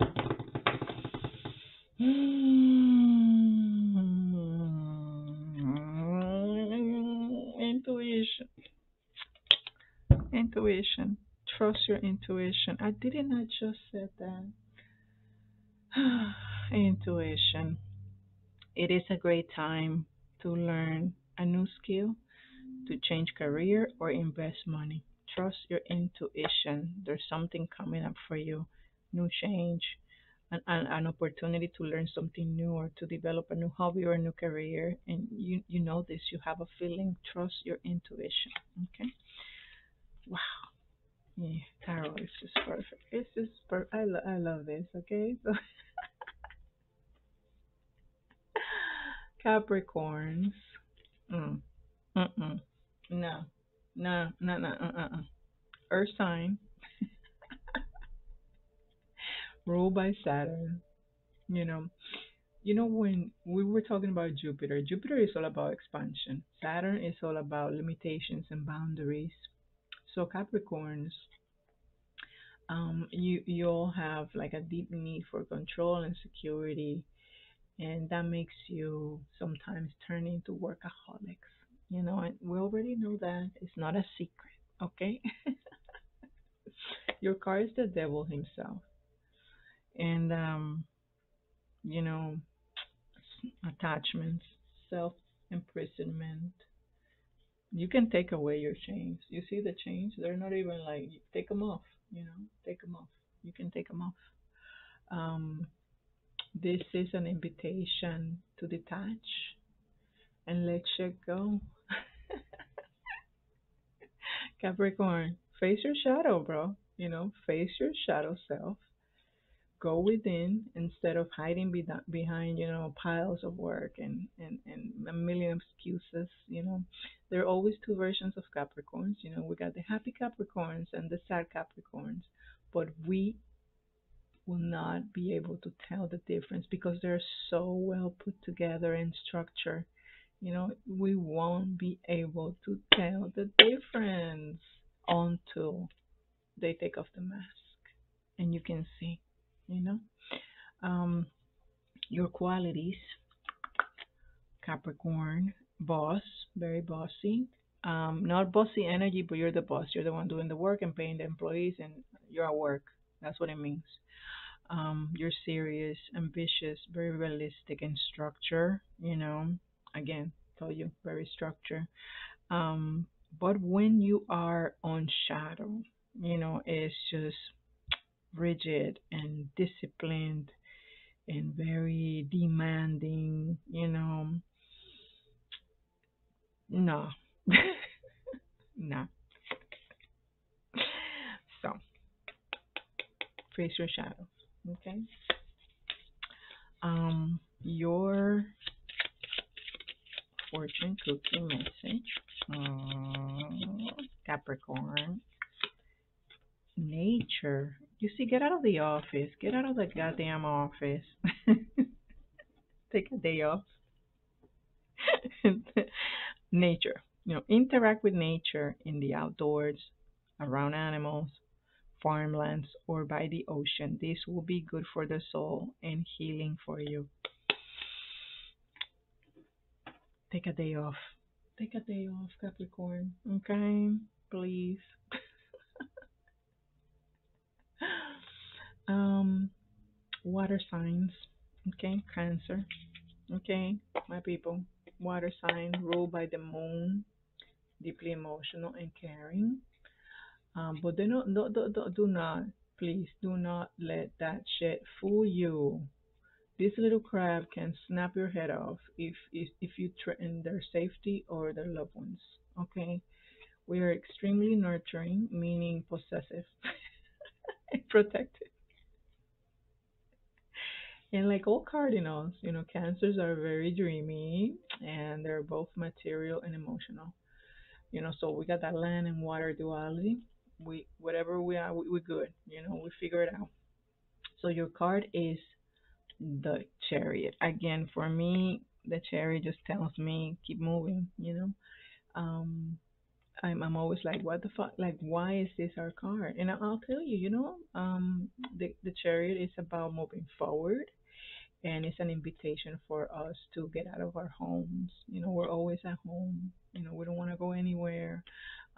<sighs> intuition. Intuition. Trust your intuition. I didn't I just said that. <sighs> intuition. It is a great time to learn a new skill, to change career, or invest money. Trust your intuition. There's something coming up for you, new change, an, an, an opportunity to learn something new or to develop a new hobby or a new career. And you, you know this, you have a feeling. Trust your intuition. Okay? Wow. Yeah, tarot is just perfect. It's just per- I, lo- I love this. Okay, <laughs> so Capricorns. Mm. No. No. No. No. Uh-uh. Earth sign. <laughs> ruled by Saturn. You know. You know when we were talking about Jupiter, Jupiter is all about expansion. Saturn is all about limitations and boundaries. So Capricorns, um, you you all have like a deep need for control and security and that makes you sometimes turn into workaholics. You know, and we already know that it's not a secret, okay? <laughs> Your car is the devil himself, and um, you know, attachments, self imprisonment. You can take away your chains. You see the chains? They're not even like, take them off, you know, take them off. You can take them off. Um, this is an invitation to detach and let shit go. <laughs> Capricorn, face your shadow, bro. You know, face your shadow self. Go within instead of hiding be- behind, you know, piles of work and, and, and a million excuses. You know, there are always two versions of Capricorns. You know, we got the happy Capricorns and the sad Capricorns, but we will not be able to tell the difference because they're so well put together and structured. You know, we won't be able to tell the difference until they take off the mask and you can see, you know, um, your qualities. Capricorn, boss, very bossy. Um, not bossy energy, but you're the boss. You're the one doing the work and paying the employees, and you're at work. That's what it means. Um, you're serious, ambitious, very realistic in structure. You know, again, told you very structure. Um, but when you are on shadow, you know, it's just rigid and disciplined and very demanding. You know, no, <laughs> no. So face your shadow. Okay. Um, your fortune cookie message. Uh, Capricorn. Nature. You see, get out of the office. Get out of the goddamn office. <laughs> Take a day off. <laughs> nature. You know, interact with nature in the outdoors, around animals, farmlands, or by the ocean. This will be good for the soul and healing for you. Take a day off. Take a day off, Capricorn. Okay? Please. <laughs> um, water signs. Okay? Cancer. Okay? My people. Water sign ruled by the moon. Deeply emotional and caring um, but do not, do, do, do, do not, please, do not let that shit fool you. This little crab can snap your head off if if, if you threaten their safety or their loved ones. Okay, we are extremely nurturing, meaning possessive <laughs> and protective. And like all cardinals, you know, cancers are very dreamy and they're both material and emotional. You know, so we got that land and water duality we whatever we are, we, we're good. You know, we figure it out. So your card is the chariot. Again, for me, the chariot just tells me keep moving. You know, um, I'm I'm always like, what the fuck? Like, why is this our card? And I'll tell you, you know, um, the the chariot is about moving forward. And it's an invitation for us to get out of our homes. You know, we're always at home. You know, we don't want to go anywhere.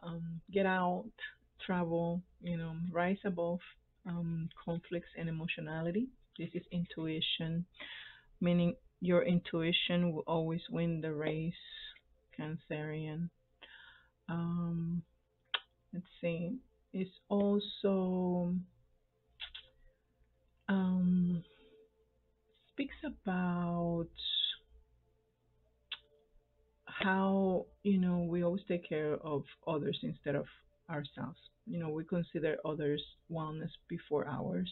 Um, get out, travel, you know, rise above um, conflicts and emotionality. This is intuition, meaning your intuition will always win the race, Cancerian. Um, let's see. It's also um, speaks about how you know we always take care of others instead of ourselves. You know we consider others wellness before ours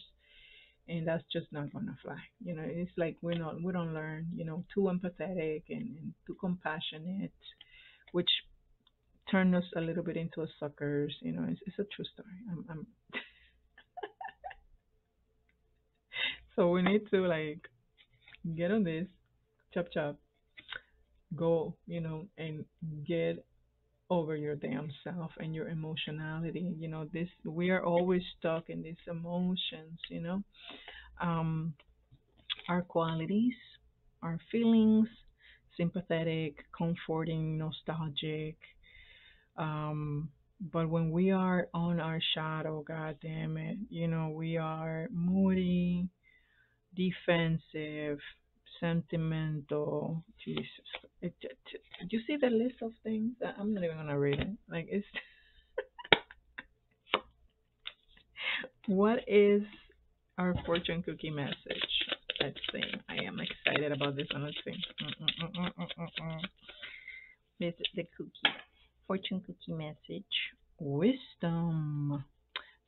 and that's just not gonna fly. You know it's like we're not we don't learn you know too empathetic and, and too compassionate which turn us a little bit into a suckers you know it's, it's a true story. I'm, I'm <laughs> so we need to like get on this chop chop go you know and get over your damn self and your emotionality. You know, this we are always stuck in these emotions, you know. Um, our qualities, our feelings, sympathetic, comforting, nostalgic. Um, but when we are on our shadow, god damn it, you know, we are moody, defensive, sentimental. Jesus, it, it, you see the list of things? I'm not even gonna read it. Like it's. <laughs> what is our fortune cookie message? Let's see. I am excited about this one. Let's see. This is the cookie. Fortune cookie message. Wisdom.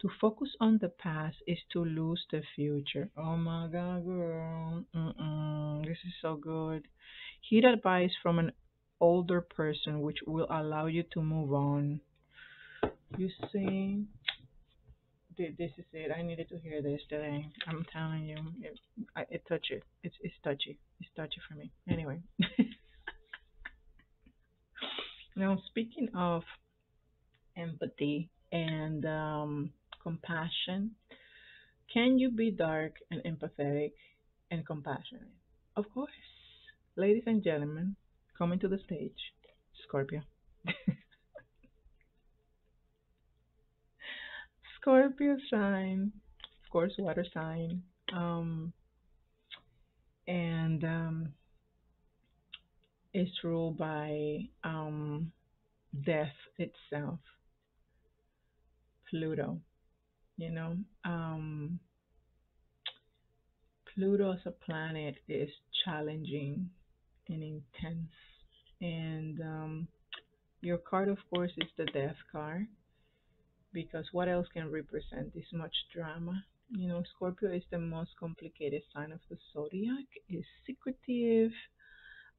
To focus on the past is to lose the future. Oh my god, girl. Mm-mm. This is so good. Heed advice from an older person, which will allow you to move on. You see, Th- this is it. I needed to hear this today. I'm telling you, it, I, it. It's it's touchy. It's touchy for me. Anyway. <laughs> now speaking of empathy and um, compassion, can you be dark and empathetic and compassionate? Of course. Ladies and gentlemen, coming to the stage, Scorpio. <laughs> Scorpio sign, of course, water sign, um, and um, it's ruled by um, death itself, Pluto. You know, um, Pluto as a planet is challenging and intense, and um, your card, of course, is the Death card because what else can represent this much drama? You know, Scorpio is the most complicated sign of the zodiac. Is secretive,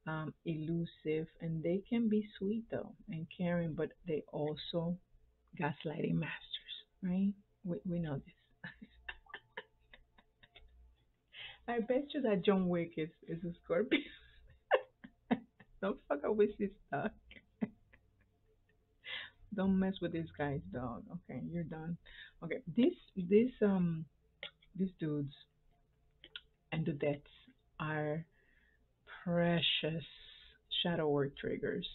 um, elusive, and they can be sweet though and caring, but they also gaslighting masters, right? We we know this. I bet you that John Wick is is a Scorpio. <laughs> Don't fuck up with his dog. Don't mess with this guys, dog. Okay, you're done. Okay, this this um these dudes and the deaths are precious shadow work triggers.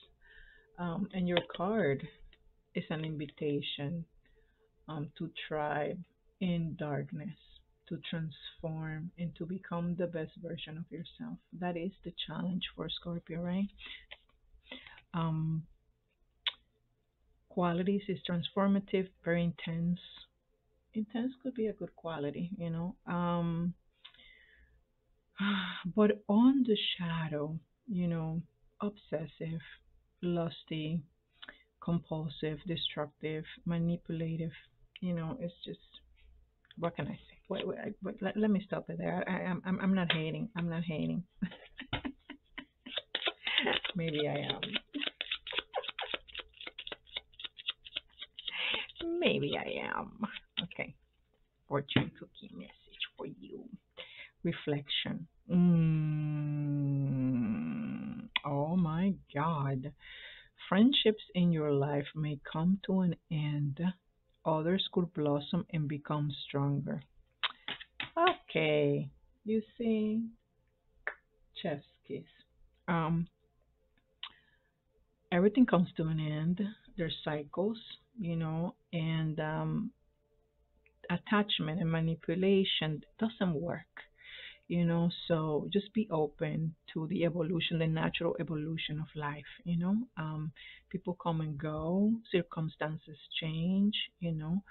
Um, and your card is an invitation um, to thrive in darkness, to transform, and to become the best version of yourself. That is the challenge for Scorpio, right? Um, qualities is transformative, very intense. Intense could be a good quality, you know. Um, <sighs> but on the shadow, you know, obsessive, lusty, compulsive, destructive, manipulative, you know, it's just what can I say? Wait, wait, wait let, let me stop it there. I, I, I'm, I'm not hating. I'm not hating. <laughs> Maybe I am. Maybe I am. Okay. Fortune cookie message for you. Reflection. Mm. Oh my God. Friendships in your life may come to an end. Others could blossom and become stronger. Okay. You see, chef's kiss. Um, everything comes to an end. There's cycles, you know, and um, attachment and manipulation doesn't work, you know. So just be open to the evolution, the natural evolution of life, you know. Um, people come and go, circumstances change, you know.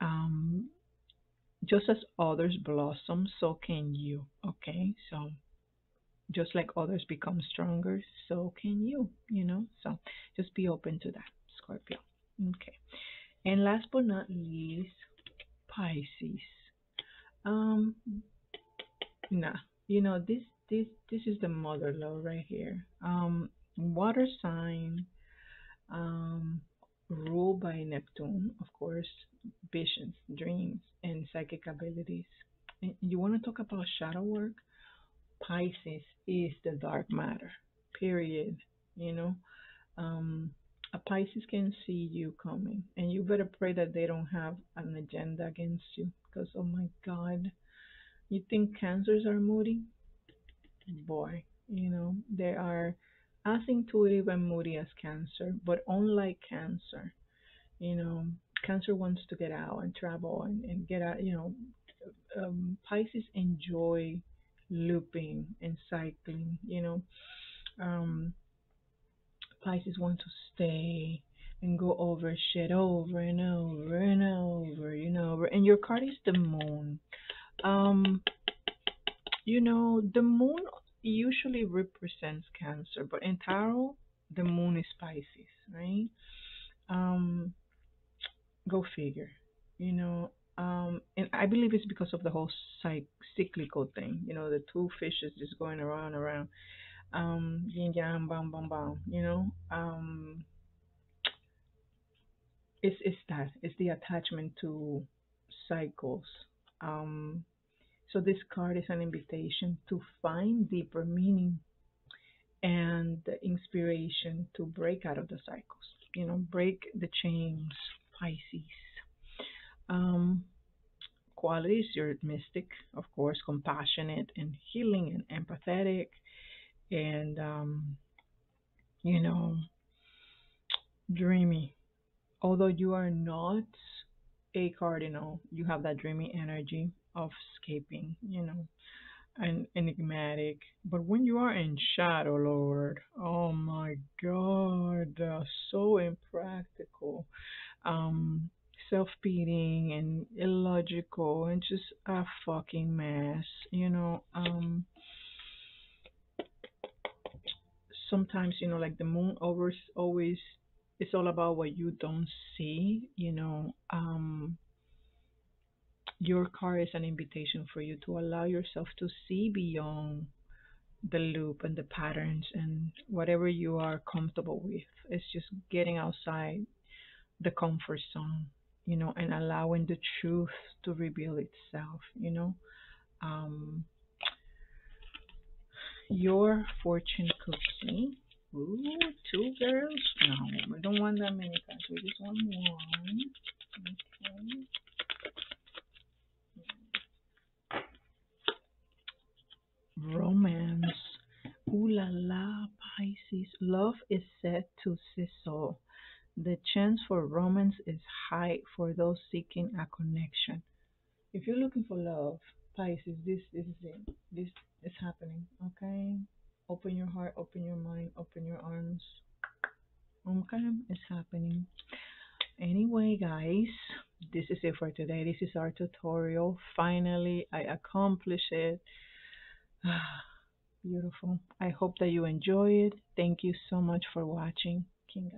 Um, just as others blossom, so can you, okay? So just like others become stronger, so can you, you know. So just be open to that, Scorpio. Okay. And last but not least, Pisces. Um, nah, you know this this this is the mother love right here. Um, water sign, um, ruled by Neptune, of course, visions, dreams, and psychic abilities. And you want to talk about shadow work? Pisces is the dark matter. Period. You know, um, a Pisces can see you coming, and you better pray that they don't have an agenda against you. Because oh my God, you think Cancers are moody? Boy, you know they are as intuitive and moody as Cancer, but unlike Cancer, you know, Cancer wants to get out and travel and, and get out, you know, um, Pisces enjoy looping and cycling. You know, um, Pisces want to stay and go over shit over and over and over, you know. And your card is the moon. Um, you know, the moon usually represents Cancer, but in tarot, the moon is Pisces, right? Um, go figure. You know, um, and I believe it's because of the whole cyc- cyclical thing. You know, the two fishes just going around, around, um, yin yang, bam, bam, bam. You know, um, it's it's that it's the attachment to cycles. Um, so this card is an invitation to find deeper meaning and inspiration to break out of the cycles. You know, break the chains, Pisces. Um, qualities you're mystic, of course, compassionate and healing and empathetic, and um, you know, dreamy. Although you are not a cardinal, you have that dreamy energy of escaping, you know, and enigmatic. But when you are in shadow, Lord, oh my God, uh, so impractical, um, self beating and illogical, and just a fucking mess, you know. Um, sometimes, you know, like the moon always, always, it's all about what you don't see, you know. Um, your car is an invitation for you to allow yourself to see beyond the loop and the patterns and whatever you are comfortable with. It's just getting outside the comfort zone, you know, and allowing the truth to reveal itself, you know. Um, your fortune cookie. Ooh, two girls. No, we don't want that many cards. We just want one. Okay. Romance. Ooh la la, Pisces. Love is set to sizzle. The chance for romance is high for those seeking a connection. If you're looking for love, Pisces, this, this is it. This is happening, okay? Open your heart, open your mind, open your arms. Okay, it's happening. Anyway, guys, this is it for today. This is our tutorial. Finally, I accomplished it. <sighs> Beautiful. I hope that you enjoy it. Thank you so much for watching. King.